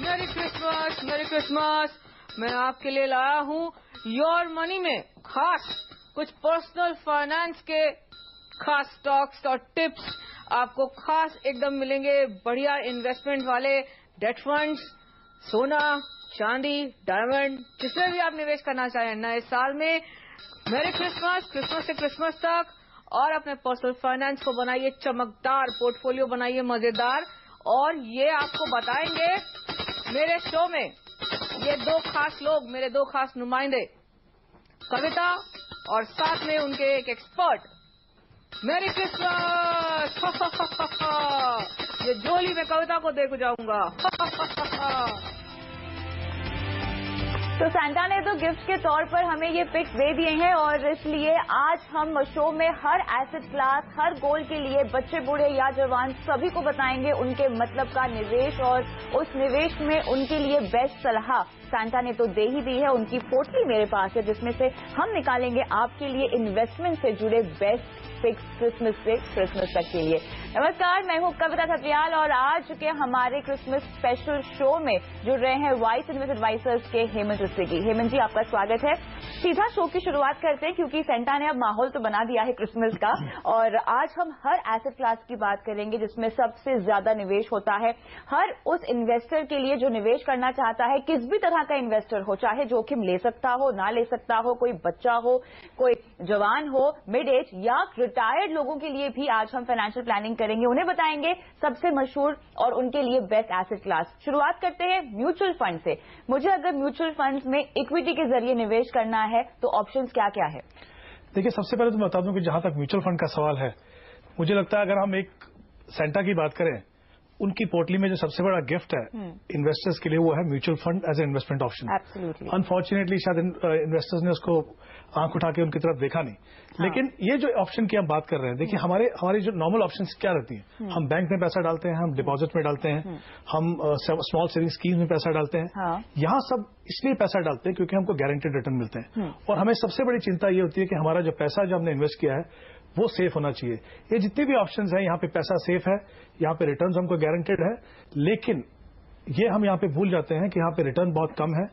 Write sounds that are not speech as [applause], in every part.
मेरी क्रिसमस मेरी क्रिसमस मैं आपके लिए लाया हूँ योर मनी में खास कुछ पर्सनल फाइनेंस के खास स्टॉक्स और टिप्स आपको खास एकदम मिलेंगे बढ़िया इन्वेस्टमेंट वाले डेट फंड्स सोना चांदी डायमंड जिसमें भी आप निवेश करना चाहें, नए साल में मेरी क्रिसमस क्रिसमस से क्रिसमस तक, और अपने पर्सनल फाइनेंस को बनाइए, चमकदार पोर्टफोलियो बनाइए, मज़ेदार, और ये आपको बताएँगे मेरे शो में। ये दो खास लोग, मेरे दो खास नुमाइंदे, कविता और साथ में उनके एक एक्सपर्ट मेरी क्रिसमस ये जोली में कविता को देख जाऊँगा। [laughs] [laughs] तो सेंटा ने तो गिफ्ट के तौर पर हमें ये पिक्स दे दिए हैं और इसलिए आज हम शो में हर एसिड क्लास हर गोल के लिए बच्चे, बूढ़े या जवान सभी को बताएँगे उनके मतलब का निवेश और उस निवेश में उनके लिए बेस्ट सलाह। सैंटा ने तो दे ही दी है। उनकी पोटली मेरे पास है, जिसमें से हम निकालेंगे आपके लिए इन्वेस्टमेंट से जुड़े बेस्ट फिक्स क्रिसमस से क्रिसमस तक के लिए। नमस्कार, मैं हूँ कविता खत्रियाल और आज के हमारे क्रिसमस स्पेशल शो में जुड़ रहे हैं वाइस इन्वेस्ट एडवाइजर्स के हेमंत रस्तेगी हेमंत जी, आपका स्वागत है। सीधा शो की शुरुआत करते हैं, क्योंकि सेंटा ने अब माहौल तो बना दिया है क्रिसमस का। और आज हम हर एसेट क्लास की बात करेंगे, जिसमें सबसे ज़्यादा निवेश होता है। हर उस इन्वेस्टर के लिए जो निवेश करना चाहता है, किस भी तरह का इन्वेस्टर हो, चाहे जोखिम ले सकता हो, ना ले सकता हो, कोई बच्चा हो, कोई जवान हो, मिड एज या रिटायर्ड लोगों के लिए भी आज हम फाइनेंशियल प्लानिंग करेंगे। उन्हें बताएँगे सबसे मशहूर और उनके लिए बेस्ट एसेट क्लास शुरुआत करते हैं म्यूचुअल फंड से। मुझे अगर म्यूचुअल फंड में इक्विटी के ज़रिए निवेश करना है तो ऑप्शन क्या क्या है? देखिए, सबसे पहले तो मैं बता दूँ कि जहाँ तक म्यूचुअल फंड का सवाल है, मुझे लगता है अगर हम एक सेंटा की बात करें उनकी पोर्टली में जो सबसे बड़ा गिफ्ट है इन्वेस्टर्स के लिए वो है mutual fund as a investment option unfortunately शायद इन्वेस्टर्स ने उसको आँख उठा के उनकी तरफ़ देखा नहीं। हाँ। लेकिन ये जो ऑप्शन की हम बात कर रहे हैं देखिए हमारे हमारी जो नॉर्मल ऑप्शन क्या रहती है? हम बैंक में पैसा डालते हैं हम डिपॉजिट में डालते हैं हम स्मॉल सेविंग स्कीम में पैसा डालते हैं। हाँ। यहाँ सब इसलिए पैसा डालते हैं क्योंकि हमको गारंटेड रिटर्न मिलते हैं। और हमें सबसे बड़ी चिंता ये होती है कि हमारा जो पैसा जो हमने इन्वेस्ट किया है वो सेफ़ होना चाहिए। ये जितने भी ऑप्शन हैं यहाँ पे पैसा सेफ़ है यहाँ पे रिटर्न हमको गारंटेड है लेकिन ये हम यहाँ पे भूल जाते हैं कि यहाँ पे रिटर्न बहुत कम है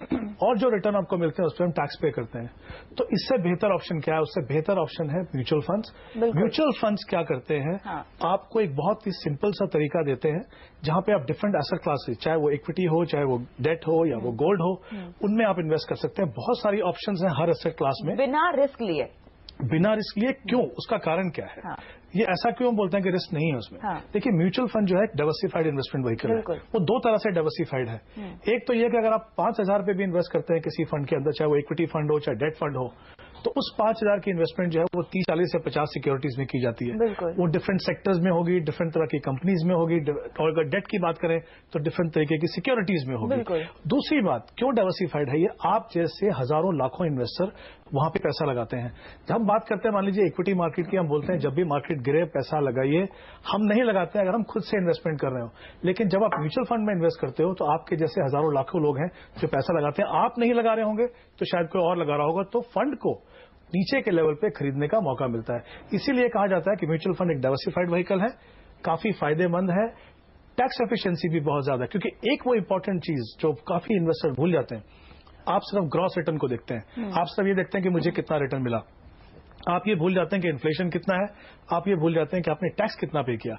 और जो रिटर्न आपको मिलते हैं उस पर हम टैक्स पे करते हैं। तो इससे बेहतर ऑप्शन क्या है? उससे बेहतर ऑप्शन है म्यूचुअल फंड्स म्यूचुअल फंड्स क्या करते हैं? हाँ। आपको एक बहुत ही सिंपल सा तरीका देते हैं जहाँ पे आप डिफरेंट एसेट क्लासेस चाहे वो इक्विटी हो चाहे वो डेट हो या वो गोल्ड हो हम्म। उनमें आप इन्वेस्ट कर सकते हैं। बहुत सारी ऑप्शन है हर एसेट क्लास में। बिना रिस्क लिए। बिना रिस्क लिए क्यों? उसका कारण क्या है? हाँ। ये ऐसा क्यों बोलते हैं कि रिस्क नहीं है उसमें? हाँ। देखिए म्यूचुअल फंड जो है डाइवर्सिफाइड इन्वेस्टमेंट व्हीकल है। वो दो तरह से डाइवर्सिफाइड है। हम्म। एक तो ये कि अगर आप पाँच हज़ार पे भी इन्वेस्ट करते हैं किसी फंड के अंदर चाहे वो इक्विटी फंड हो चाहे डेट फंड हो तो उस पाँच हज़ार की इन्वेस्टमेंट जो है वो तीस चालीस से पचास सिक्योरिटीज में की जाती है। वो डिफरेंट सेक्टर्स में होगी डिफरेंट तरह की कंपनीज़ में होगी और अगर डेट की बात करें तो डिफरेंट तरीके की सिक्योरिटीज में होगी। दूसरी बात क्यों डाइवर्सिफाइड है? ये आप जैसे हज़ारों लाखों इन्वेस्टर वहाँ पे पैसा लगाते हैं। जब हम बात करते हैं, मान लीजिए इक्विटी मार्केट की, हम बोलते हैं, जब भी मार्केट गिरे, पैसा लगाइए। हम नहीं लगाते हैं अगर हम खुद से इन्वेस्टमेंट कर रहे हो। लेकिन जब आप म्यूचुअल फंड में इन्वेस्ट करते हो तो आपके जैसे हज़ारों लाखों लोग हैं जो पैसा लगाते हैं। आप नहीं लगा रहे होंगे तो शायद कोई और लगा रहा होगा। तो फंड को नीचे के लेवल पे खरीदने का मौका मिलता है। इसीलिए कहा जाता है कि म्यूचुअल फंड एक डाइवर्सिफाइड व्हीकल है, काफ़ी फ़ायदेमंद है। टैक्स एफिशिएंसी भी बहुत ज़्यादा है, क्योंकि एक वो इंपॉर्टेंट चीज़ जो काफ़ी इन्वेस्टर भूल जाते हैं। आप सिर्फ़ ग्रॉस रिटर्न को देखते हैं। हम्म। आप सिर्फ़ ये देखते हैं कि मुझे कितना रिटर्न मिला। आप ये भूल जाते हैं कि इन्फ्लेशन कितना है। आप ये भूल जाते हैं कि आपने टैक्स कितना पे किया।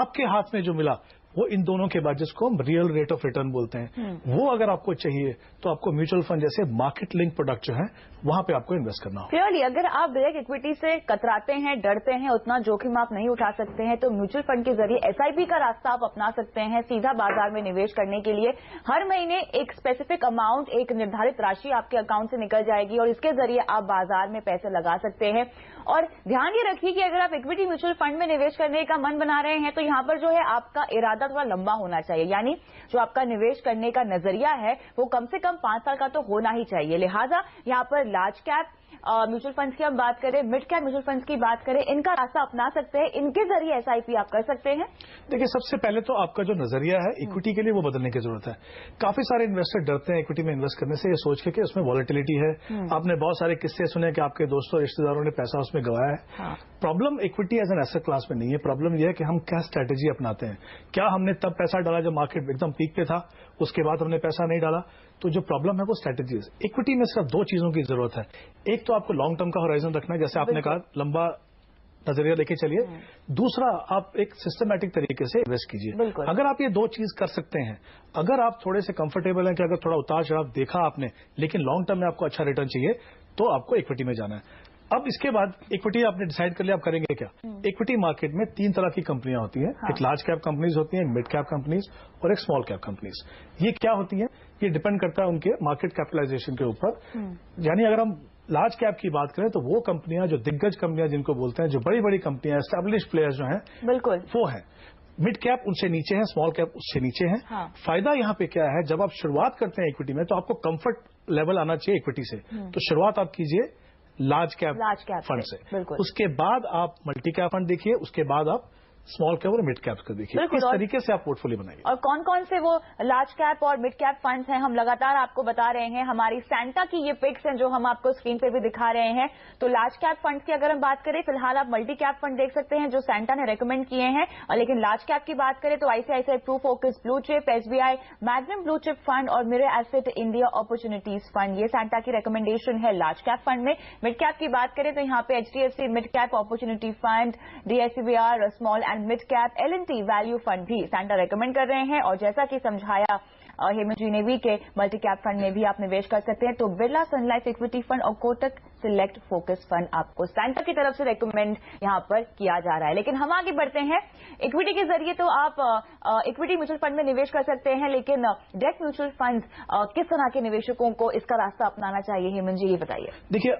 आपके हाथ में जो मिला वो इन दोनों के बाद जिसको हम रियल रेट ऑफ़ रिटर्न बोलते हैं हम्म। वो अगर आपको चाहिए तो आपको म्यूचुअल फंड जैसे मार्केट लिंक प्रोडक्ट जो है वहाँ पे आपको इन्वेस्ट करना होगा। क्लियरली अगर आप डायरेक्ट इक्विटी से कतराते हैं डरते हैं उतना जोखिम आप नहीं उठा सकते हैं तो म्यूचुअल फंड के ज़रिए एसआईपी का रास्ता आप अपना सकते हैं सीधा बाज़ार में निवेश करने के लिए। हर महीने एक स्पेसिफिक अमाउंट एक निर्धारित राशि आपके अकाउंट से निकल जाएगी और इसके ज़रिए आप बाज़ार में पैसे लगा सकते हैं। और ध्यान ये रखिए कि अगर आप इक्विटी म्यूचुअल फंड में निवेश करने का मन बना रहे हैं तो यहाँ पर जो है आपका इरादा थोड़ा लंबा होना चाहिए। यानी जो आपका निवेश करने का नज़रिया है, वो कम से कम पाँच साल का तो होना ही चाहिए। लिहाजा यहाँ पर लार्ज कैप म्यूचुअल फंड्स की हम बात करें मिड कैप म्यूचुअल फंड्स की बात करें इनका रास्ता अपना सकते हैं इनके ज़रिए एसआईपी आप कर सकते हैं। देखिए सबसे पहले तो आपका जो नज़रिया है इक्विटी के लिए वो बदलने की ज़रूरत है। काफ़ी सारे इन्वेस्टर डरते हैं इक्विटी में इन्वेस्ट करने से ये सोच के कि उसमें वॉलिटिलिटी है। हम्म। आपने बहुत सारे किस्से सुने कि आपके दोस्तों रिश्तेदारों ने पैसा उसमें गवाया है। Problem equity as an asset class में नहीं है। प्रॉब्लम यह है कि हम क्या स्ट्रेटेजी अपनाते हैं। क्या हमने तब पैसा डाला जब मार्केट एकदम पीक पे था उसके बाद हमने पैसा नहीं डाला? तो जो प्रॉब्लम है वो स्ट्रेटेजीज इक्विटी में सिर्फ़ दो चीज़ों की ज़रूरत है। एक तो आपको लॉन्ग टर्म का होराइजन रखना है जैसे आपने कहा लंबा नज़रिया लेके चलिए। हम्म। दूसरा आप एक सिस्टमैटिक तरीके से इन्वेस्ट कीजिए। अगर आप ये दो चीज़ कर सकते हैं अगर आप थोड़े से कंफर्टेबल हैं कि अगर थोड़ा उतार चढ़ाव देखा आपने लेकिन लॉन्ग टर्म में आपको अच्छा रिटर्न चाहिए तो आपको इक्विटी में जाना है। अब इसके बाद इक्विटी आपने डिसाइड कर लिया आप करेंगे क्या इक्विटी हम्म। मार्केट में तीन तरह की कंपनियाँ होती हैं हाँ। एक लार्ज कैप कंपनीज़ होती हैं मिड कैप कंपनीज़ और एक स्मॉल कैप कंपनीज़ ये क्या होती हैं ये डिपेंड करता है उनके मार्केट कैपिटलाइजेशन के ऊपर हम्म। यानी अगर हम लार्ज कैप की बात करें तो वो कंपनियाँ जो दिग्गज कंपनियाँ जिनको बोलते हैं जो बड़ी बड़ी कंपनियाँ एस्टेब्लिश प्लेयर्स जो हैं बिल्कुल वो हैं मिड कैप उनसे नीचे है स्मॉल कैप उससे नीचे है हाँ। फ़ायदा यहाँ पे क्या है जब आप शुरुआत करते हैं इक्विटी में तो आपको कंफर्ट लेवल आना चाहिए इक्विटी से हम्म। तो शुरुआत आप कीजिए large cap large cap fund से। उसके बाद आप मल्टी कैप फंड देखिए उसके बाद आप स्मॉल कैप और मिड कैप कर देखिए। किस तरीके से आप पोर्टफोलियो बनाइए? और कौन कौन से वो लार्ज कैप और मिड कैप फंड्स हैं हम लगातार आपको बता रहे हैं। हमारी सैंटा की ये पिक्स हैं जो हम आपको स्क्रीन पे भी दिखा रहे हैं। तो लार्ज कैप फंड्स की अगर हम बात करें फ़िलहाल आप मल्टी कैप फंड देख सकते हैं जो सैंटा ने रिकमेंड किए हैं। और लेकिन लार्ज कैप की बात करें तो ICICI Pru focus blue chip SBI Magnum blue chip fund और Mirae asset India opportunities fund ये सैंटा की रिकमेंडेशन है लार्ज कैप फंड में। मिड कैप की बात करें तो यहाँ पे HDFC mid cap opportunity fund DSCBR small and mid cap L T value fund भी सेंटर रिकमेंड कर रहे हैं। और जैसा कि समझाया हेमंत जी ने भी के मल्टी कैप फंड में भी आप निवेश कर सकते हैं। तो बिरला सनलाइफ इक्विटी फंड और कोटक सिलेक्ट फोकस फंड आपको सेंटर की तरफ़ से रेकमेंड यहाँ पर किया जा रहा है। लेकिन हम आगे बढ़ते हैं। इक्विटी के ज़रिए तो आप इक्विटी म्यूचुअल फंड में निवेश कर सकते हैं, लेकिन डेट म्यूचुअल फंड किस तरह के निवेशकों को इसका रास्ता अपनाना चाहिए? हेमंत जी, ये बताइए। देखिए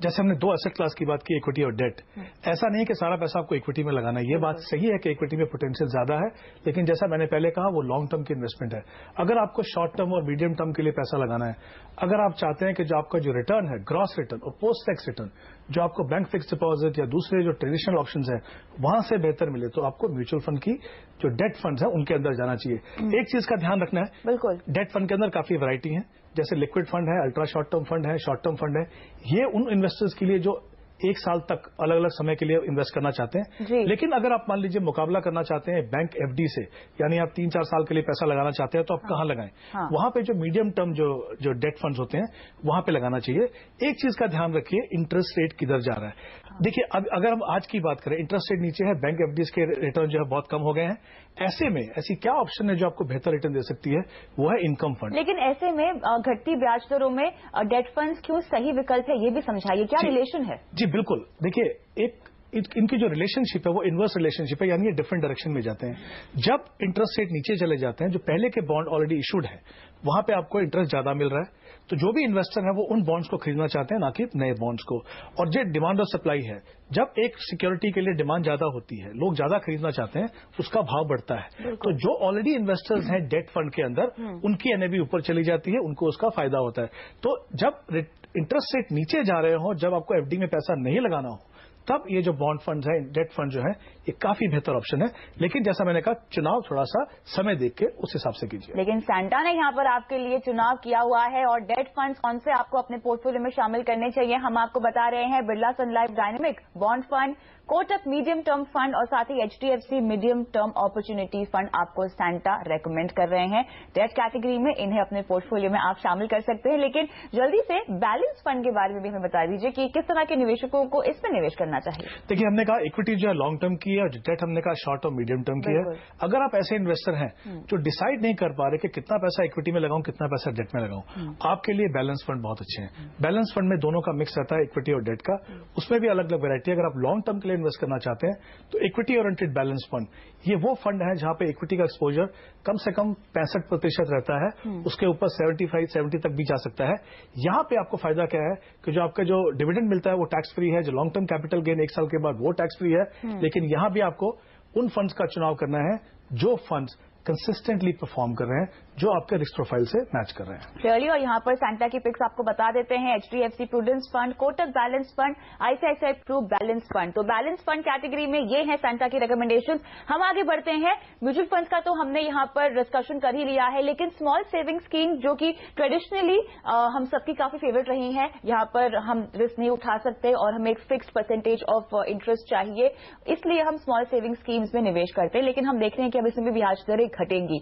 जैसे हमने दो एसेट क्लास की बात की इक्विटी और डेट ऐसा नहीं कि सारा पैसा आपको इक्विटी में लगाना है। ये बात सही है कि इक्विटी में पोटेंशियल ज़्यादा है लेकिन जैसा मैंने पहले कहा वो लॉन्ग टर्म की इन्वेस्टमेंट है। अगर आपको शॉर्ट टर्म और मीडियम टर्म के लिए पैसा लगाना है अगर आप चाहते हैं कि जो आपका जो रिटर्न है ग्रॉस रिटर्न और पोस्ट टैक्स रिटर्न जो आपको बैंक फिक्स डिपॉजिट या दूसरे जो ट्रेडिशनल ऑप्शन है वहाँ से बेहतर मिले तो आपको म्यूचुअल फंड की जो डेट फंड है उनके अंदर जाना चाहिए। हम्म। एक चीज़ का ध्यान रखना है। बिल्कुल। डेट फंड के अंदर काफ़ी वैरायटी है। जैसे लिक्विड फंड है अल्ट्रा शॉर्ट टर्म फंड है शॉर्ट टर्म फंड है ये उन इन्वेस्टर्स के लिए जो एक साल तक अलग अलग समय के लिए इन्वेस्ट करना चाहते हैं लेकिन अगर आप मान लीजिए मुकाबला करना चाहते हैं बैंक एफडी से यानी आप तीन चार साल के लिए पैसा लगाना चाहते हैं तो आप हाँ। कहाँ लगाएँ हाँ। वहाँ पे जो मीडियम टर्म जो जो डेट फंड्स होते हैं वहाँ पे लगाना चाहिए एक चीज़ का ध्यान रखिए इंटरेस्ट रेट किधर जा रहा है हाँ। देखिए अगर हम आज की बात करें इंटरेस्ट रेट नीचे है बैंक एफडीज के रिटर्न जो है बहुत कम हो गए हैं ऐसे में ऐसी क्या ऑप्शन है जो आपको बेहतर रिटर्न दे सकती है? वो है इनकम फंड लेकिन ऐसे में घटती ब्याज दरों में डेट फंड क्यों सही विकल्प है ये भी समझाइए। क्या रिलेशन है? जी बिल्कुल। देखिए एक इनकी जो रिलेशनशिप है वो इन्वर्स रिलेशनशिप है यानी ये डिफरेंट डायरेक्शन में जाते हैं। जब इंटरेस्ट रेट नीचे चले जाते हैं जो पहले के बॉन्ड ऑलरेडी इशूड है वहाँ पे आपको इंटरेस्ट ज़्यादा मिल रहा है। तो जो भी इन्वेस्टर है वो उन बॉन्ड्स को खरीदना चाहते हैं ना कि नए बॉन्ड्स को। और जो डिमांड और सप्लाई है जब एक सिक्योरिटी के लिए डिमांड ज़्यादा होती है लोग ज़्यादा खरीदना चाहते हैं उसका भाव बढ़ता है। तो जो ऑलरेडी इन्वेस्टर्स हैं डेट फंड के अंदर हम्म। उनकी एनएबी ऊपर चली जाती है उनको उसका फ़ायदा होता है। तो जब इंटरेस्ट रेट नीचे जा रहे हो जब आपको एफडी में पैसा नहीं लगाना हो तब ये जो बॉन्ड फंड है डेट फंड जो है, ये काफ़ी बेहतर ऑप्शन है। लेकिन जैसा मैंने कहा, चुनाव थोड़ा सा समय देख के उस हिसाब से कीजिए। लेकिन सेंटा ने यहाँ पर आपके लिए चुनाव किया हुआ है और डेट फंड कौन से आपको अपने पोर्टफोलियो में शामिल करने चाहिए, हम आपको बता रहे हैं Birla Sun Life dynamic bond fund Kotak medium term fund और साथ ही HDFC medium term opportunity fund आपको सेंटा रेकमेंड कर रहे हैं। डेट कैटेगरी में इन्हें अपने पोर्टफोलियो में आप शामिल कर सकते हैं लेकिन जल्दी से बैलेंस फंड के बारे में भी हमें बता दीजिए कि किस तरह के निवेशकों को इसमें निवेश करना चाहिए। देखिए हमने कहा इक्विटी जो है लॉन्ग टर्म की है और डेट हमने कहा शॉर्ट और मीडियम टर्म की है। अगर आप ऐसे इन्वेस्टर हैं हम्म। जो डिसाइड नहीं कर पा रहे कि कितना पैसा इक्विटी में लगाऊँ कितना पैसा डेट में लगाऊँ हम्म। आपके लिए बैलेंस फंड बहुत अच्छे हैं। बैलेंस फंड में दोनों का मिक्स रहता है इक्विटी और डेट का। हम्म। उसमें भी अलग अलग वेरायटी अगर आप लॉन्ग टर्म के लिए इन्वेस्ट करना चाहते हैं तो इक्विटी ओरिएंटेड बैलेंस फंड ये वो फंड है जहाँ पे इक्विटी का एक्सपोजर कम से कम पैंसठ प्रतिशत रहता है। हम्म। उसके ऊपर सेवेंटी फाइव सेवेंटी तक भी जा सकता है। यहाँ पे आपको फ़ायदा क्या है कि जो आपका जो डिविडेंड मिलता है वो टैक्स फ्री है। जो लॉन्ग टर्म कैपिटल गेन एक साल के बाद वो टैक्स फ्री है। हम्म। लेकिन यहाँ भी आपको उन फंड्स का चुनाव करना है जो फंड्स कंसिस्टेंटली परफॉर्म कर रहे हैं, जो आपके रिस्क प्रोफ़ाइल से मैच कर रहे हैं। चलिए और यहाँ पर सेंटा की पिक्स आपको बता देते हैं H D F C prudence fund Kotak balance fund ICICI Pru balance fund तो बैलेंस फंड कैटेगरी में ये है सेंटा की रिकमेंडेशन हम आगे बढ़ते हैं। म्यूचुअल फंड का तो हमने यहाँ पर डिस्कशन कर ही लिया है, लेकिन स्मॉल सेविंग स्कीम जो कि ट्रेडिशनली हम सबकी काफ़ी फेवरेट रही है, यहाँ पर हम रिस्क नहीं उठा सकते और हमें एक फिक्स परसेंटेज ऑफ़ इंटरेस्ट चाहिए। इसलिए हम स्मॉल सेविंग स्कीम्स में निवेश करते हैं, लेकिन हम देख रहे हैं कि अब इसमें भी ब्याज दरें घटेंगी।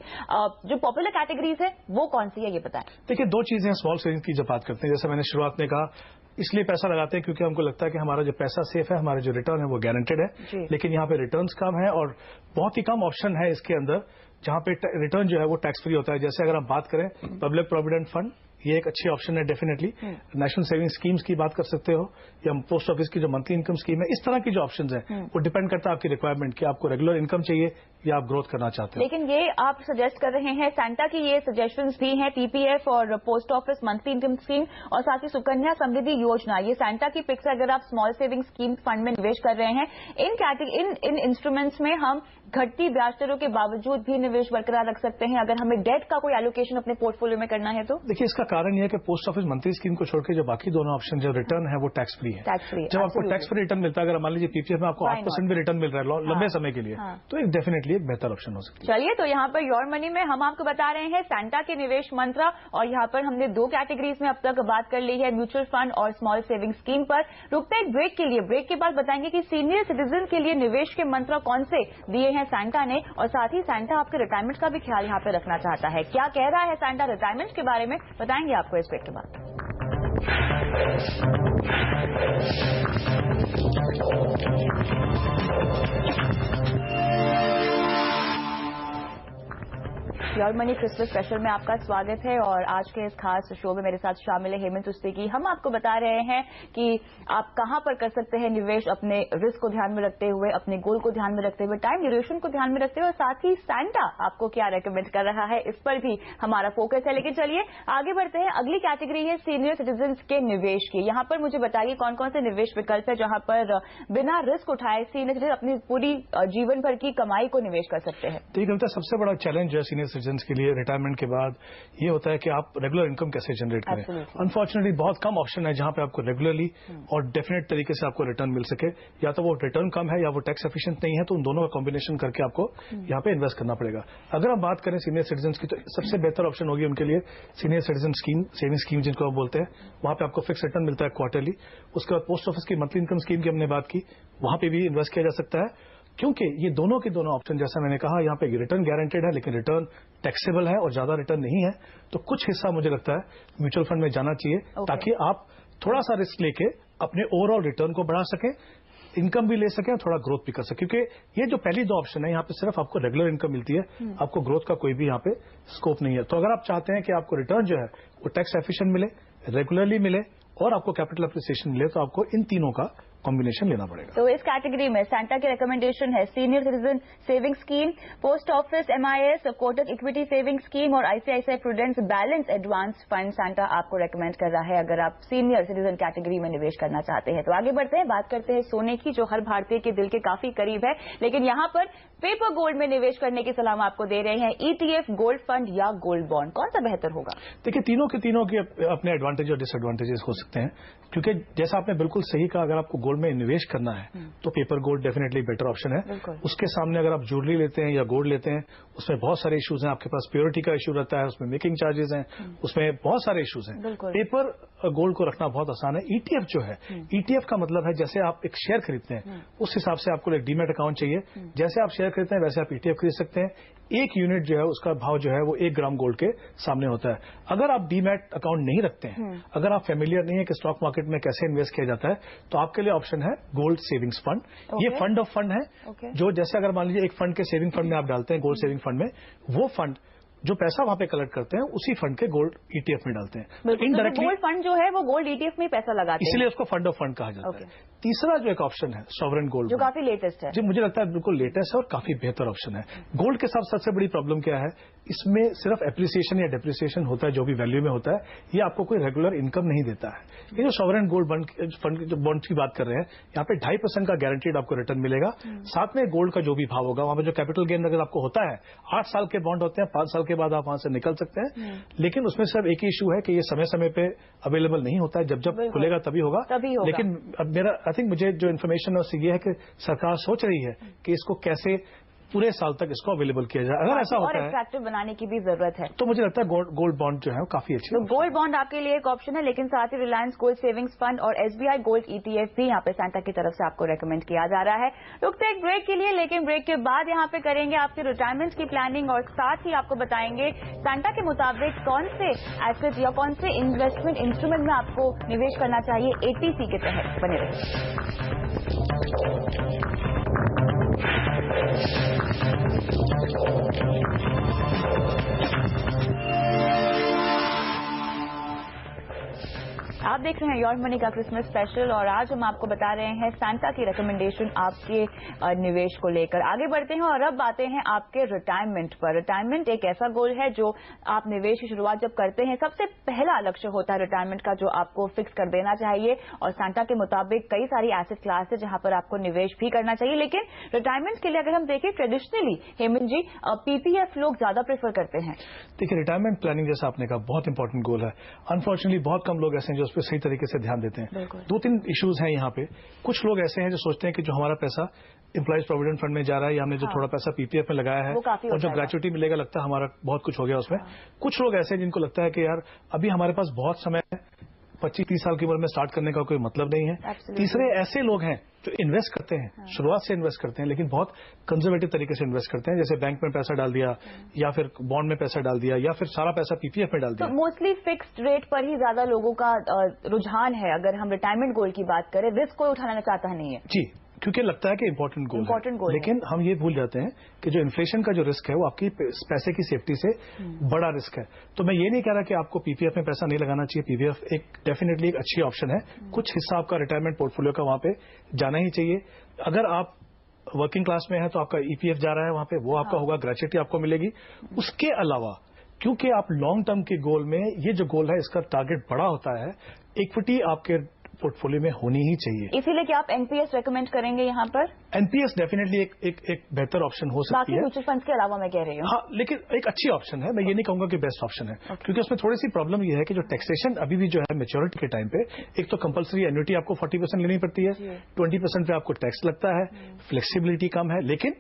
जो पॉपुलर कैटेगरीज है वो कौन सी है ये बताएँ। देखिए दो चीज़ें स्मॉल सेविंग की जब बात करते हैं। जैसे मैंने शुरुआत में कहा इसलिए पैसा लगाते हैं क्योंकि हमको लगता है कि हमारा जो पैसा सेफ़ है हमारे जो रिटर्न है वो गारंटेड है। लेकिन यहाँ पे रिटर्न्स कम है और बहुत ही कम ऑप्शन है इसके अंदर जहाँ पे रिटर्न जो है वो टैक्स फ्री होता है। जैसे अगर हम बात करें पब्लिक प्रोविडेंट फंड ये एक अच्छी ऑप्शन है डेफिनेटली नेशनल सेविंग स्कीम्स की बात कर सकते हो या पोस्ट ऑफ़िस की जो मंथली इनकम स्कीम है इस तरह की जो ऑप्शन है हम्म। वो डिपेंड करता है आपकी रिक्वायरमेंट कि आपको रेगुलर इनकम चाहिए या आप ग्रोथ करना चाहते हैं. लेकिन ये आप सजेस्ट कर रहे हैं सेंटा की ये सजेशन भी हैं पीपीएफ और post office monthly income scheme और साथ ही सुकन्या समृद्धि योजना. ये सेंटा की पिक्स अगर आप स्मॉल सेविंग स्कीम फंड में निवेश कर रहे हैं इन इन इन इंस्ट्रूमेंट्स में हम घटती ब्याज दरों के बावजूद भी निवेश बरकरार रख सकते हैं अगर हमें डेट का कोई एलोकेशन अपने पोर्टफोलियो में करना है तो. देखिए इसका कारण यह है कि पोस्ट ऑफ़िस मंथली स्कीम को छोड़कर जो बाकी दोनों ऑप्शन जो रिटर्न है वो टैक्स फ्री है। टैक्स फ्री जब आपको टैक्स फ्री रिटर्न मिलता है अगर मान लीजिए पीपीएफ में आपको आठ परसेंट भी रिटर्न मिल रहा है हाँ। लंबे समय के लिए हाँ। तो एक डेफिनेटली एक बेहतर ऑप्शन हो सकता है। चलिए तो यहाँ पर योर मनी में हम आपको बता रहे हैं सेंटा के निवेश मंत्र और यहाँ पर हमने दो कैटेगरीज में अब तक बात कर ली है म्यूचुअल फंड और स्मॉल सेविंग स्कीम पर। रुकते एक ब्रेक के लिए। ब्रेक के बाद बताएँगे कि सीनियर सिटीजन के लिए निवेश के मंत्र कौन से दिए हैं सेंटा ने और साथ ही सैंटा आपके रिटायरमेंट का भी ख्याल यहाँ पे रखना चाहता है। क्या कह रहा है सैंटा रिटायरमेंट के बारे में? बताएँगे आपको इस ब्रेक के बाद। प्योर मनी क्रिसमस स्पेशल में आपका स्वागत है और आज के इस खास शो में मेरे साथ शामिल है हेमंत उस्ती हम आपको बता रहे हैं कि आप कहाँ पर कर सकते हैं निवेश अपने रिस्क को ध्यान में रखते हुए, अपने गोल को ध्यान में रखते हुए टाइम ड्यूरेशन को ध्यान में रखते हुए, और साथ ही सैंटा आपको क्या रेकमेंड कर रहा है, इस पर भी हमारा फोकस है। लेकिन चलिए, आगे बढ़ते हैं। अगली कैटेगरी है सीनियर सिटीजन के निवेश की। यहाँ पर मुझे बताइए कौन कौन से निवेश विकल्प है जहाँ पर बिना रिस्क उठाए सीनियर सिटीजन अपनी पूरी जीवन भर की कमाई को निवेश कर सकते हैं? तो सबसे बड़ा चैलेंज है सीनियर सिटीजन के लिए रिटायरमेंट के बाद ये होता है कि आप रेगुलर इनकम कैसे जनरेट करें। अनफॉर्चुनेटली बहुत कम ऑप्शन है जहाँ पे आपको रेगुलरली hmm. और डेफिनेट तरीके से आपको रिटर्न मिल सके। या तो वो रिटर्न कम है या वो टैक्स एफिशिएंट नहीं है तो उन दोनों का कॉम्बिनेशन करके आपको hmm. यहाँ पे इन्वेस्ट करना पड़ेगा। अगर हम बात करें सीनियर सिटीजन की तो सबसे बेहतर ऑप्शन होगी उनके लिए senior citizen scheme saving scheme जिनको आप बोलते हैं। वहाँ पे आपको फिक्स रिटर्न मिलता है क्वार्टरली उसके बाद पोस्ट ऑफ़िस की मंथली इनकम स्कीम की हमने बात की। वहाँ पर भी इन्वेस्ट किया जा सकता है। क्योंकि ये दोनों के दोनों ऑप्शन जैसा मैंने कहा यहाँ पे रिटर्न गारंटेड है लेकिन रिटर्न टैक्सेबल है और ज़्यादा रिटर्न नहीं है तो कुछ हिस्सा मुझे लगता है म्यूचुअल फंड में जाना चाहिए okay. ताकि आप थोड़ा सा रिस्क लेके अपने ओवरऑल रिटर्न को बढ़ा सकें इनकम भी ले सकें और थोड़ा ग्रोथ भी कर सकें क्योंकि ये जो पहली दो ऑप्शन है यहाँ पे सिर्फ़ आपको रेगुलर इनकम मिलती है hmm. आपको ग्रोथ का कोई भी यहाँ पे स्कोप नहीं है तो अगर आप चाहते हैं कि आपको रिटर्न जो है वो टैक्स एफिशिएंट मिले रेगुलरली मिले और आपको कैपिटल अप्रिसिएशन मिले तो आपको इन तीनों का कॉम्बिनेशन लेना पड़ेगा। तो इस कैटेगरी में सेंटा की रिकमेंडेशन है senior citizen saving scheme post office MIS Kotak equity saving scheme और ICICI prudence balance advance fund Santa आपको रेकमेंड कर रहा है अगर आप सीनियर सिटीजन कैटेगरी में निवेश करना चाहते हैं। तो आगे बढ़ते हैं बात करते हैं सोने की जो हर भारतीय के दिल के काफ़ी करीब है लेकिन यहाँ पर पेपर गोल्ड में निवेश करने की सलाह आपको दे रहे हैं ईटीएफ गोल्ड फंड या गोल्ड बॉन्ड कौन सा बेहतर होगा? देखिए तीनों के तीनों के अपने एडवांटेज और डिसएडवांटेजेस हो सकते हैं क्योंकि जैसा आपने बिल्कुल सही कहा अगर आपको गोल्ड में निवेश करना है हम्म। तो paper gold definitely better option है। उसके सामने अगर आप ज्वेलरी लेते हैं या गोल्ड लेते हैं उसमें बहुत सारे इश्यूज़ हैं। आपके पास प्योरिटी का इशू रहता है उसमें मेकिंग चार्जेस हैं हम्म। उसमें बहुत सारे इश्यूज़ हैं। पेपर गोल्ड को रखना बहुत आसान है। ईटीएफ e जो है ईटीएफ हम्म। का मतलब है जैसे आप एक शेयर खरीदते हैं उस हिसाब से आपको एक डीमेट अकाउंट चाहिए। जैसे आप शेयर खरीदते हैं वैसे आप ईटीएफ e खरीद सकते हैं। एक यूनिट जो है उसका भाव जो है वो एक ग्राम गोल्ड के सामने होता है। अगर आप डीमैट अकाउंट नहीं रखते हैं हम्म। अगर आप फेमिलियर नहीं है कि स्टॉक मार्केट में कैसे इन्वेस्ट किया जाता है तो आपके लिए ऑप्शन है गोल्ड सेविंग्स फंड ये फंड ऑफ़ फंड है जो जैसे अगर मान लीजिए एक फंड के सेविंग फंड में आप डालते हैं गोल्ड सेविंग फंड में वो फंड जो पैसा वहाँ पे कलेक्ट करते हैं उसी फंड के गोल्ड ईटीएफ में डालते हैं। इनडायरेक्टली गोल्ड फंड जो है वो गोल्ड ईटीएफ में पैसा लगाते हैं। इसलिए उसको फंड ऑफ़ फंड कहा जाता okay. है तीसरा जो एक ऑप्शन है सॉवरन गोल्ड जो काफ़ी लेटेस्ट है। जी मुझे लगता है बिल्कुल लेटेस्ट है और काफ़ी बेहतर ऑप्शन है। गोल्ड के साथ सबसे बड़ी प्रॉब्लम क्या है? इसमें सिर्फ़ एप्रिसिएशन या डेप्रिसिएशन होता है जो भी वैल्यू में होता है ये आपको कोई रेगुलर इनकम नहीं देता है। ये जो सॉवरन गोल्ड फंड जो बॉन्ड की बात कर रहे हैं यहाँ पे ढाई परसेंट का गारंटीड आपको रिटर्न मिलेगा। साथ में गोल्ड का जो भी भाव होगा वहाँ पर जो कैपिटल गेन अगर आपको होता है आठ साल के बॉन्ड होते हैं पाँच साल के बाद आप वहाँ से निकल सकते हैं। लेकिन उसमें सिर्फ़ एक ही इशू है कि ये समय समय पे अवेलेबल नहीं होता है। जब जब खुलेगा तभी होगा। तभी होगा। लेकिन अब मेरा आई थिंक मुझे जो इन्फॉर्मेशन है उससे ये है कि सरकार सोच रही है कि इसको कैसे पूरे साल तक इसको अवेलेबल किया जाए। अगर ऐसा होता है एट्रैक्टिव बनाने की भी ज़रूरत है। तो मुझे लगता है गोल्ड बॉन्ड जो है वो काफ़ी अच्छी तो गोल्ड बॉन्ड आपके लिए एक ऑप्शन है लेकिन साथ ही रिलायंस गोल्ड सेविंग्स फंड और एसबीआई गोल्ड ईटीएफ भी यहाँ पे सैंटा की तरफ़ से आपको रेकमेंड किया जा रहा है। रुकते एक ब्रेक के लिए लेकिन ब्रेक के बाद यहाँ पे करेंगे आपके रिटायरमेंट की प्लानिंग और साथ ही आपको बताएँगे सैंटा के मुताबिक कौन से एसेट या कौन से इन्वेस्टमेंट इंस्ट्रूमेंट में आपको निवेश करना चाहिए एटीसी के तहत। बने रहे Thank you. आप देख रहे हैं योर मनी का क्रिसमस स्पेशल और आज हम आपको बता रहे हैं सैंटा की रिकमेंडेशन आपके निवेश को लेकर। आगे बढ़ते हैं और अब आते हैं आपके रिटायरमेंट पर। रिटायरमेंट एक ऐसा गोल है जो आप निवेश की शुरुआत जब करते हैं, सबसे पहला लक्ष्य होता है रिटायरमेंट का जो आपको फिक्स कर देना चाहिए। और सैंटा के मुताबिक कई सारी एसेट क्लास है जहाँ पर आपको निवेश भी करना चाहिए। लेकिन रिटायरमेंट के लिए अगर हम देखें ट्रेडिशनली हेमंत जी पीपीएफ लोग ज़्यादा प्रेफर करते हैं। देखिए रिटायरमेंट प्लानिंग जैसा आपने कहा, बहुत इंपॉर्टेंट गोल है। अनफॉर्चुनेटली बहुत कम लोग ऐसे हैं जो उस पर सही तरीके से ध्यान देते हैं। दो तीन इश्यूज़ हैं यहाँ पे। कुछ लोग ऐसे हैं जो सोचते हैं कि जो हमारा पैसा इम्प्लाइज प्रोविडेंट फंड में जा रहा है या हमने जो हाँ। थोड़ा पैसा पीपीएफ में लगाया है और जो ग्रेचुटी मिलेगा लगता है हमारा बहुत कुछ हो गया उसमें। हाँ। कुछ लोग ऐसे हैं जिनको लगता है कि यार अभी हमारे पास बहुत समय है पच्चीस तीस साल की उम्र में स्टार्ट करने का कोई मतलब नहीं है Absolutely. तीसरे ऐसे लोग हैं जो इन्वेस्ट करते हैं हाँ। शुरुआत से इन्वेस्ट करते हैं लेकिन बहुत कंजर्वेटिव तरीके से इन्वेस्ट करते हैं जैसे बैंक में पैसा डाल दिया हाँ। या फिर बॉन्ड में पैसा डाल दिया या फिर सारा पैसा पीपीएफ में डाल दिया तो मोस्टली फिक्स्ड रेट पर ही ज़्यादा लोगों का रुझान है अगर हम रिटायरमेंट गोल की बात करें रिस्क कोई उठाना चाहता नहीं है जी क्योंकि लगता है कि इंपॉर्टेंट गोल इंपॉर्टेंट गोल लेकिन हम ये भूल जाते हैं कि जो इन्फ्लेशन का जो रिस्क है वो आपकी पैसे की सेफ्टी से हम्म। बड़ा रिस्क है तो मैं ये नहीं कह रहा कि आपको पीपीएफ में पैसा नहीं लगाना चाहिए पीपीएफ एक डेफिनेटली एक अच्छी ऑप्शन है हम्म। कुछ हिस्सा आपका रिटायरमेंट पोर्टफोलियो का वहाँ पे जाना ही चाहिए अगर आप वर्किंग क्लास में है तो आपका ईपीएफ e जा रहा है वहाँ पे वो आपका हाँ। होगा ग्रेचुटी आपको मिलेगी। उसके अलावा क्योंकि आप लॉन्ग टर्म के गोल में ये जो गोल है इसका टारगेट बड़ा होता है इक्विटी आपके पोर्टफोलियो में होनी ही चाहिए। इसीलिए क्या आप एनपीएस रेकमेंड करेंगे यहाँ पर। एनपीएस डेफिनेटली एक एक एक बेहतर ऑप्शन हो सकती है। म्यूचुअल फंड के अलावा मैं कह रही हूँ। हाँ लेकिन एक अच्छी ऑप्शन है। मैं ये नहीं कहूँगा कि बेस्ट ऑप्शन है। क्योंकि उसमें थोड़ी सी प्रॉब्लम ये है कि जो टैक्सेशन अभी भी जो है मेच्योरिटी के टाइम पे एक तो कंपलसरी एन्यूटी आपको फोर्टी परसेंट लेनी पड़ती है ट्वेंटी परसेंट पे आपको टैक्स लगता है फ्लेक्सिबिलिटी हम्म। कम है लेकिन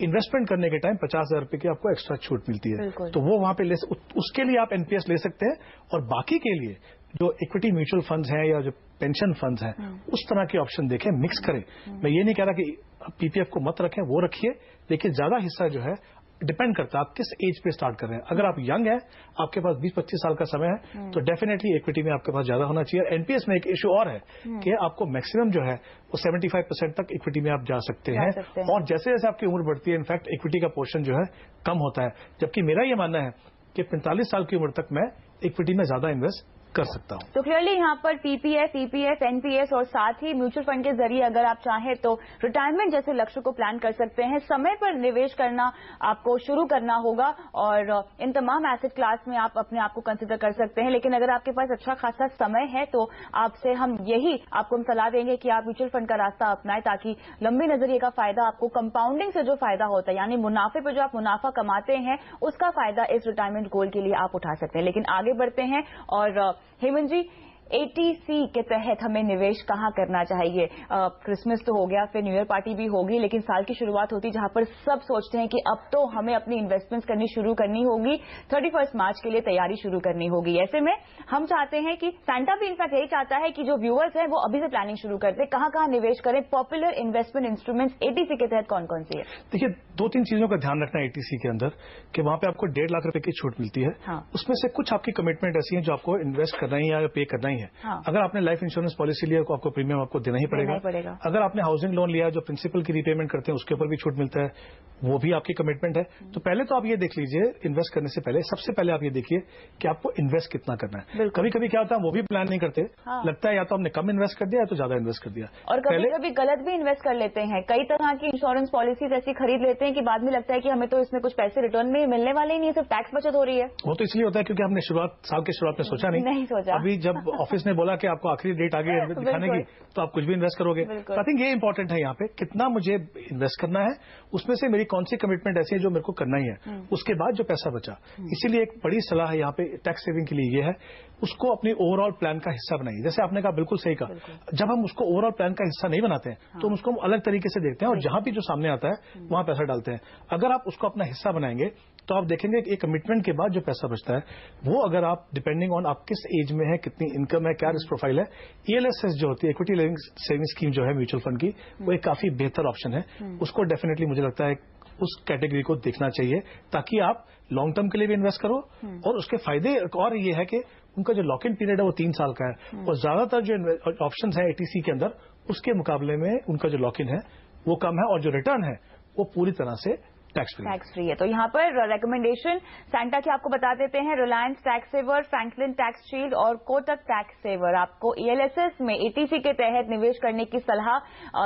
इन्वेस्टमेंट करने के टाइम पचास हज़ार रुपए की आपको एक्स्ट्रा छूट मिलती है। तो वो वहाँ पे ले उसके लिए आप एनपीएस ले सकते हैं और बाकी के लिए जो इक्विटी म्यूचुअल फंड्स हैं या जो पेंशन फंड्स हैं हम्म। उस तरह के ऑप्शन देखें मिक्स करें। हम्म। मैं ये नहीं कह रहा कि पीपीएफ को मत रखें वो रखिए लेकिन ज़्यादा हिस्सा जो है डिपेंड करता है आप किस एज पे स्टार्ट कर रहे हैं। अगर आप यंग हैं आपके पास 20-25 साल का समय है। तो डेफिनेटली इक्विटी में आपके पास ज़्यादा होना चाहिए। एनपीएस में एक इश्यू और है कि आपको मैक्सिमम जो है वो 75 परसेंट तक इक्विटी में आप जा सकते हैं। और जैसे जैसे आपकी उम्र बढ़ती है इनफैक्ट इक्विटी का पोर्शन जो है कम होता है। जबकि मेरा ये मानना है कि पैंतालीस साल की उम्र तक मैं इक्विटी में ज़्यादा इन्वेस्ट कर सकता हूँ। तो क्लियरली यहाँ पर पीपीएफ ईपीएफ एनपीएस और साथ ही म्यूचुअल फंड के ज़रिए अगर आप चाहें तो रिटायरमेंट जैसे लक्ष्य को प्लान कर सकते हैं। समय पर निवेश करना आपको शुरू करना होगा और इन तमाम एसेट क्लास में आप अपने आप को कंसिडर कर सकते हैं। लेकिन अगर आपके पास अच्छा खासा समय है तो आपसे हम यही आपको हम सलाह देंगे कि आप म्यूचुअल फंड का रास्ता अपनाएँ ताकि लंबे नज़रिए का फ़ायदा आपको कंपाउंडिंग से जो फ़ायदा होता है, यानी मुनाफे पर जो आप मुनाफा कमाते हैं, उसका फ़ायदा इस रिटायरमेंट गोल के लिए आप उठा सकते हैं। लेकिन आगे बढ़ते हैं और हेमंत जी एटीसी के तहत हमें निवेश कहाँ करना चाहिए? क्रिसमस तो हो गया, फिर न्यू ईयर पार्टी भी होगी, लेकिन साल की शुरुआत होती जहाँ पर सब सोचते हैं कि अब तो हमें अपनी इन्वेस्टमेंट्स करनी शुरू करनी होगी। थर्टी फ़र्स्ट मार्च के लिए तैयारी शुरू करनी होगी। ऐसे में हम चाहते हैं कि सेंटा भी इनफैक्ट यही चाहता है कि जो व्यूअर्स हैं वो अभी से प्लानिंग शुरू कर दे। कहाँ कहाँ निवेश करें? पॉपुलर इन्वेस्टमेंट इंस्ट्रूमेंट्स एटीसी के तहत कौन कौन सी है? देखिए दो तीन चीज़ों का ध्यान रखना एटीसी के अंदर कि वहाँ पे आपको डेढ़ लाख रुपए की छूट मिलती है हाँ। उसमें से कुछ आपकी कमिटमेंट ऐसी है जो आपको इन्वेस्ट करना ही है या पे करना ही ही है। अगर आपने लाइफ इंश्योरेंस पॉलिसी लिया तो आपको प्रीमियम आपको देना ही पड़ेगा, पड़ेगा। अगर आपने हाउसिंग लोन लिया जो प्रिंसिपल की रीपेमेंट करते हैं उसके ऊपर भी छूट मिलता है वो भी आपकी कमिटमेंट है हम्म। तो पहले तो आप ये देख लीजिए इन्वेस्ट करने से पहले सबसे पहले आप ये देखिए कि आपको इन्वेस्ट कितना करना है कभी कभी क्या होता है वो भी प्लान नहीं करते हाँ। लगता है या तो हमने कम इन्वेस्ट कर दिया या तो ज़्यादा इन्वेस्ट कर दिया और कभी कभी गलत भी इन्वेस्ट कर लेते हैं कई तरह की इंश्योरेंस पॉलिसीज़ ऐसी खरीद लेते हैं कि बाद में लगता है कि हमें तो इसमें कुछ पैसे रिटर्न में मिलने वाले ही नहीं है सिर्फ़ टैक्स बचत हो रही है। वो तो इसलिए होता है क्योंकि हमने शुरुआत साल की शुरुआत में सोचा नहीं। नहीं सोचा। अभी जब [laughs] ऑफ़िस ने बोला कि आपको आखिरी डेट आगे [laughs] दिखाने की तो आप कुछ भी इन्वेस्ट करोगे। आई थिंक ये इंपॉर्टेंट है यहाँ पे कितना मुझे इन्वेस्ट करना है उसमें से मेरी कौन सी कमिटमेंट ऐसी है जो मेरे को करना ही है। हम्म। उसके बाद जो पैसा बचा। हम्म। इसीलिए एक बड़ी सलाह है यहाँ पे टैक्स सेविंग के लिए ये है। उसको अपनी ओवरऑल प्लान का हिस्सा बनाइए जैसे आपने कहा बिल्कुल सही कहा जब हम उसको ओवरऑल प्लान का हिस्सा नहीं बनाते हैं हाँ। तो हम उसको हम अलग तरीके से देखते हैं और जहाँ भी जो सामने आता है हम्म। वहाँ पैसा डालते हैं अगर आप उसको अपना हिस्सा बनाएँगे तो आप देखेंगे कि एक कमिटमेंट के बाद जो पैसा बचता है वो अगर आप डिपेंडिंग ऑन आप किस एज में है कितनी इनकम है क्या रिस्क प्रोफ़ाइल है ईएलएसएस जो होती है इक्विटी सेविंग स्कीम जो है म्यूचुअल फंड की वो एक काफ़ी बेहतर ऑप्शन है हम्म। उसको डेफिनेटली मुझे लगता है उस कैटेगरी को देखना चाहिए ताकि आप लॉन्ग टर्म के लिए भी इन्वेस्ट करो हम्म। और उसके फ़ायदे और ये है कि उनका जो लॉक इन पीरियड है वो तीन साल का है हम्म। और ज़्यादातर जो ऑप्शन है एटीसी के अंदर उसके मुकाबले में उनका जो लॉक इन है वो कम है और जो रिटर्न है वो पूरी तरह से टैक्स फ्री टैक्स फ्री है। तो यहाँ पर रिकमेंडेशन सैंटा की आपको बता देते हैं? Reliance tax saver Franklin tax shield और कोटक टैक्स सेवर आपको ईएलएसएस में एटीसी के तहत निवेश करने की सलाह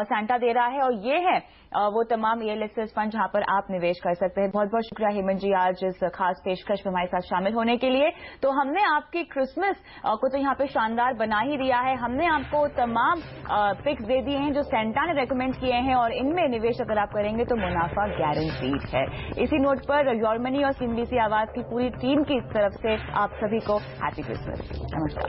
सैंटा दे रहा है। और ये है वो तमाम ईएलएसएस फंड जहाँ पर आप निवेश कर सकते हैं। बहुत बहुत शुक्रिया हेमंत जी आज इस खास पेशकश में हमारे साथ शामिल होने के लिए। तो हमने आपकी क्रिसमस को तो यहाँ पे शानदार बना ही दिया है। हमने आपको तमाम पिक्स दे दिए हैं जो सेंटा ने रेकमेंड किए हैं। और इनमें निवेश अगर आप करेंगे तो मुनाफा ठीक है। इसी नोट पर योरमनी और सिमबीसी आवाज़ की पूरी टीम की तरफ़ से आप सभी को हैप्पी क्रिसमस नमस्कार।